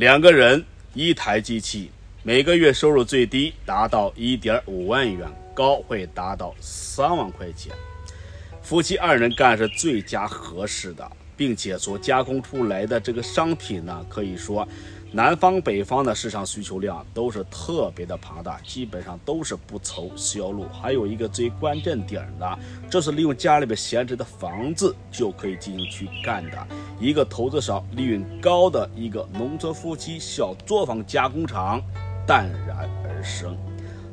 两个人一台机器，每个月收入最低达到一点五万元，高会达到三万块钱。夫妻二人干是最佳合适的，并且所加工出来的这个商品呢，可以说。南方、北方的市场需求量都是特别的庞大，基本上都是不愁销路。还有一个最关键点的，这是利用家里边闲置的房子就可以进行去干的一个投资少、利润高的一个农村夫妻小作坊加工厂淡然而生。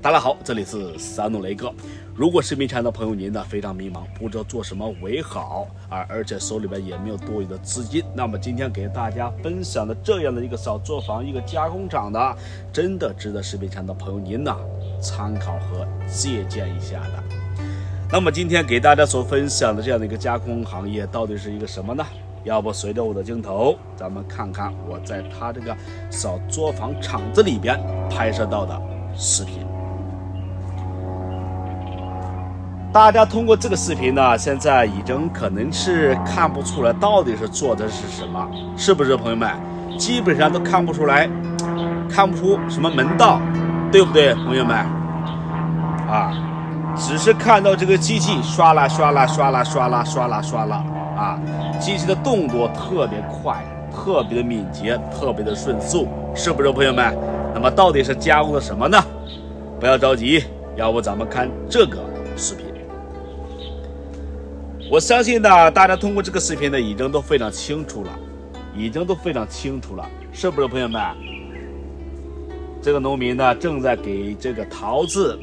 大家好，这里是三怒雷哥。如果视频前的朋友您呢非常迷茫，不知道做什么为好啊，而且手里边也没有多余的资金，那么今天给大家分享的这样的一个小作坊、一个加工厂的，真的值得视频前的朋友您呢参考和借鉴一下的。那么今天给大家所分享的这样的一个加工行业到底是一个什么呢？要不随着我的镜头，咱们看看我在他这个小作坊厂子里边拍摄到的视频。大家通过这个视频呢，现在已经可能是看不出来到底是做的是什么，是不是朋友们？基本上都看不出来，看不出什么门道，对不对，朋友们？啊，只是看到这个机器刷啦刷啦刷啦刷啦刷啦刷啦啊，机器的动作特别快，特别的敏捷，特别的迅速，是不是朋友们？那么到底是加工的什么呢？不要着急，要不咱们看这个视频。我相信呢，大家通过这个视频呢，已经都非常清楚了，已经都非常清楚了，是不是朋友们？这个农民呢，正在给这个桃子，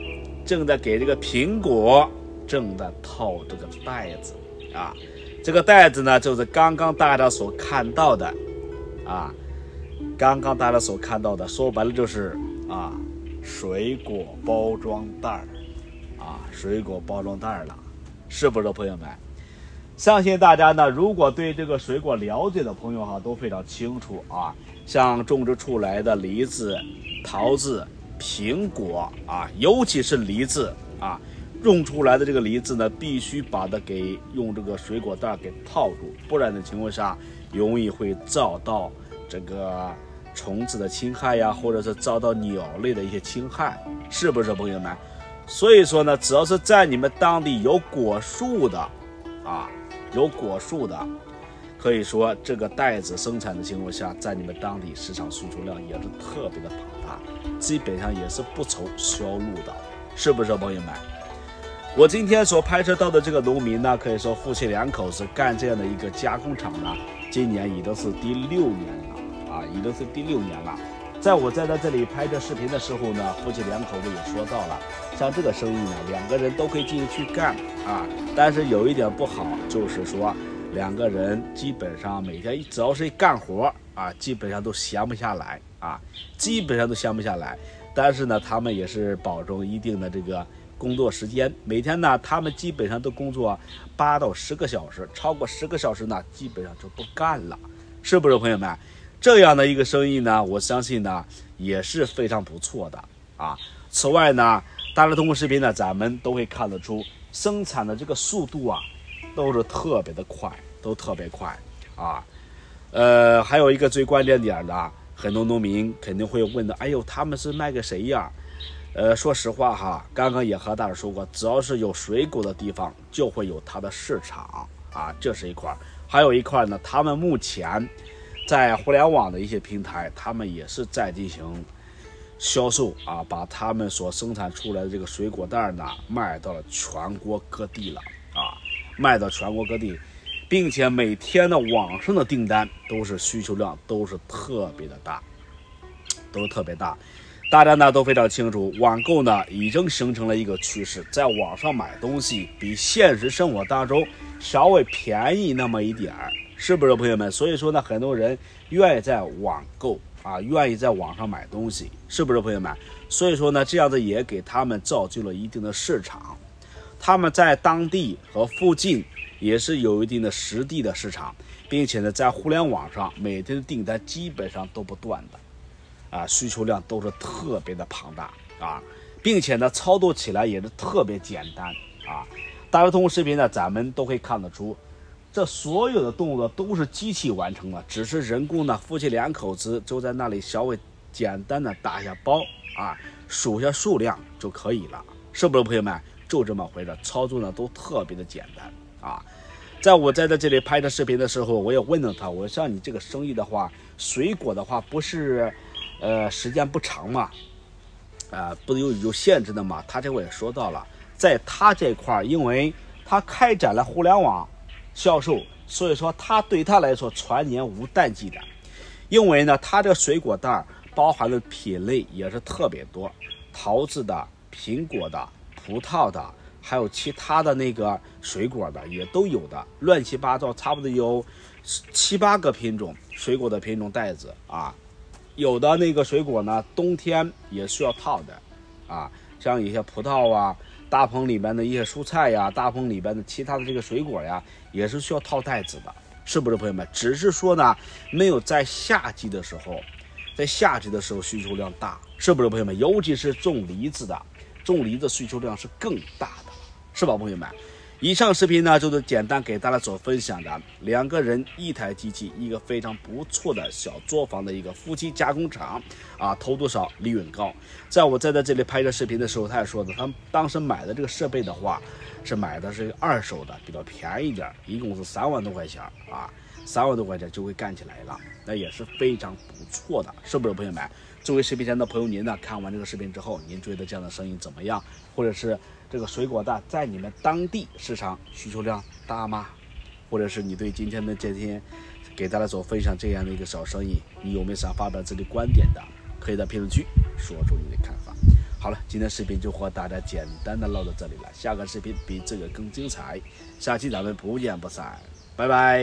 正在给这个苹果，正在套这个袋子啊。这个袋子呢，就是刚刚大家所看到的啊，刚刚大家所看到的，说白了就是啊，水果包装袋儿啊，水果包装袋儿了，是不是朋友们？相信大家呢，如果对这个水果了解的朋友哈，都非常清楚啊。像种植出来的梨子、桃子、苹果啊，尤其是梨子啊，种出来的这个梨子呢，必须把它给用这个水果袋给套住，不然的情况下，容易会遭到这个虫子的侵害呀，或者是遭到鸟类的一些侵害，是不是朋友们？所以说呢，只要是在你们当地有果树的啊。有果树的，可以说这个袋子生产的情况下，在你们当地市场需求量也是特别的庞大，基本上也是不愁销路的，是不是朋友们？我今天所拍摄到的这个农民呢，可以说夫妻两口子干这样的一个加工厂呢，今年已经是第六年了啊，已经是第六年了。在我在他这里拍这视频的时候呢，夫妻两口子也说到了，像这个生意呢，两个人都可以进去干啊。但是有一点不好，就是说两个人基本上每天只要是干活啊，基本上都闲不下来啊，基本上都闲不下来。但是呢，他们也是保证一定的这个工作时间，每天呢，他们基本上都工作八到十个小时，超过十个小时呢，基本上就不干了，是不是，朋友们？这样的一个生意呢，我相信呢也是非常不错的啊。此外呢，大家通过视频呢，咱们都会看得出生产的这个速度啊，都是特别的快，都特别快啊。呃，还有一个最关键点的，很多农民肯定会问的，哎呦，他们是卖给谁呀？呃，说实话哈，刚刚也和大家说过，只要是有水果的地方，就会有它的市场啊，这是一块。还有一块呢，他们目前。在互联网的一些平台，他们也是在进行销售啊，把他们所生产出来的这个水果袋呢卖到了全国各地了啊，卖到全国各地，并且每天的网上的订单都是需求量都是特别的大，都是特别大。大家呢都非常清楚，网购呢已经形成了一个趋势，在网上买东西比现实生活当中稍微便宜那么一点儿。是不是朋友们？所以说呢，很多人愿意在网购啊，愿意在网上买东西，是不是朋友们？所以说呢，这样子也给他们造就了一定的市场，他们在当地和附近也是有一定的实地的市场，并且呢，在互联网上每天的订单基本上都不断的，啊，需求量都是特别的庞大啊，并且呢，操作起来也是特别简单啊。大家通过视频呢，咱们都可以看得出。这所有的动作都是机器完成的，只是人工呢，夫妻两口子就在那里稍微简单的打一下包啊，数一下数量就可以了，是不是朋友们？就这么回事，操作呢都特别的简单啊。在我在在这里拍的视频的时候，我也问了他，我说像你这个生意的话，水果的话不是，呃，时间不长嘛，啊，不有有限制的嘛？他这会也说到了，在他这块，因为他开展了互联网销售，所以说他对他来说全年无淡季的，因为呢，他这个水果袋包含的品类也是特别多，桃子的、苹果的、葡萄的。还有其他的那个水果的也都有的，乱七八糟，差不多有七八个品种水果的品种袋子啊。有的那个水果呢，冬天也需要套的啊，像一些葡萄啊，大棚里边的一些蔬菜呀，大棚里边的其他的这个水果呀，也是需要套袋子的，是不是朋友们？只是说呢，没有在夏季的时候，在夏季的时候需求量大，是不是朋友们？尤其是种梨子的，种梨子需求量是更大的。是吧，朋友们？以上视频呢，就是简单给大家所分享的两个人一台机器，一个非常不错的小作坊的一个夫妻加工厂啊，投多少利润高。在我在在这里拍摄视频的时候，他也说的，他当时买的这个设备的话，是买的是二手的，比较便宜点，一共是三万多块钱啊，三万多块钱就会干起来了，那也是非常不错的，是不是，朋友们？作为视频前的朋友，您呢看完这个视频之后，您觉得这样的生意怎么样？或者是？这个水果蛋在你们当地市场需求量大吗？或者是你对今天的这天给大家所分享这样的一个小生意，你有没有想发表自己观点的？可以在评论区说出你的看法。好了，今天视频就和大家简单的唠到这里了，下个视频比这个更精彩，下期咱们不见不散，拜拜。